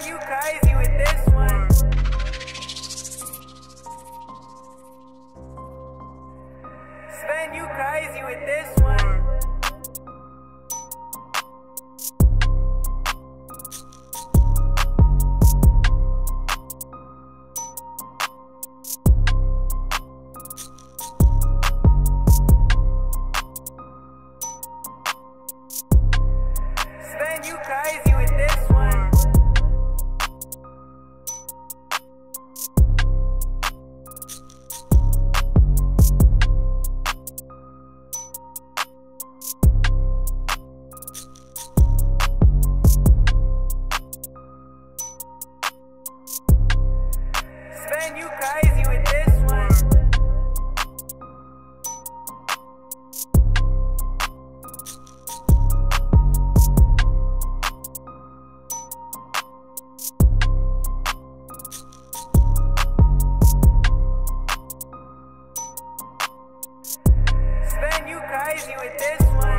crazy with this one. Sven, you crazy with this one. Sven, you crazy with this Ben, you crazy with this one. Sven, you crazy with this one.